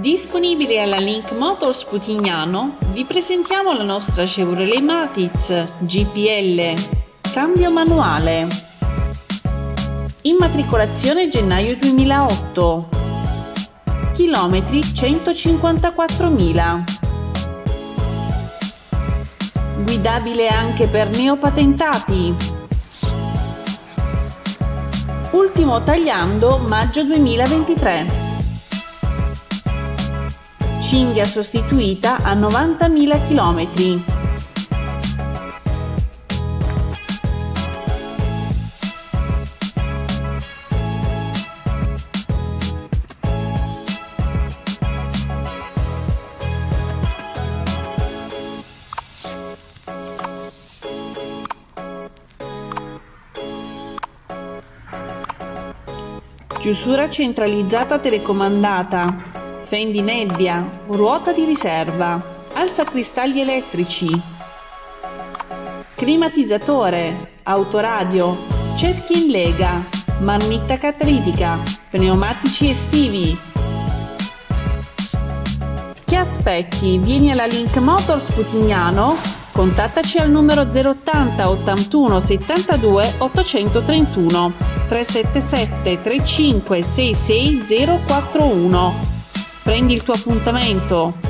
Disponibili alla Link Motors Putignano, vi presentiamo la nostra Chevrolet Matiz GPL, cambio manuale. Immatricolazione gennaio 2008. Chilometri 154.000. Guidabile anche per neopatentati. Ultimo tagliando maggio 2023 cinghia sostituita a 90.000 km. Chiusura centralizzata telecomandata fendi nebbia, ruota di riserva, alza cristalli elettrici, climatizzatore, autoradio, cerchi in lega, marmitta catalitica, pneumatici estivi. Che aspetti? Vieni alla Link Motors Putignano? Contattaci al numero 080 81 72 831 377 35 66 041 Prendi il tuo appuntamento